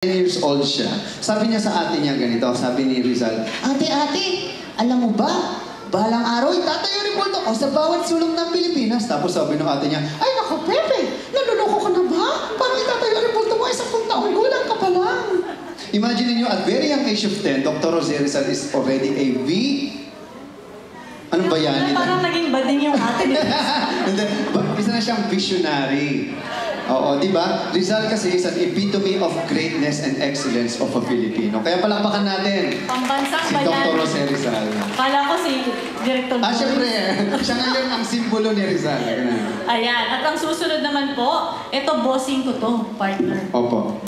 10 years old siya. Sabi niya sa ate niya ganito, sabi ni Rizal, Ate, ate, alam mo ba, balang araw, itatayo rin multo ko sa bawat sulong ng Pilipinas. Tapos sabi ng ate niya, Ay, naku, Pepe, naluloko ka na ba? Parang itatayo rin multo mo, isang pung taong gulang ka pa lang. Imagine niyo, at very young age of 10, Dr. Jose Rizal is already a V. Ano ba yan? Parang naging bading yung ate ba- isa na siyang visionary. Oo, di ba? Rizal kasi is an epitome of greatness and excellence of a Filipino. Kaya palakpakan natin Pambansang si bayan. Dr. Jose Rizal. Kala ko si Director Ah, syempre, siya ngayon ang simbolo ni Rizal. Ayan. At ang susunod naman po, ito bossing ko to, partner. Opo.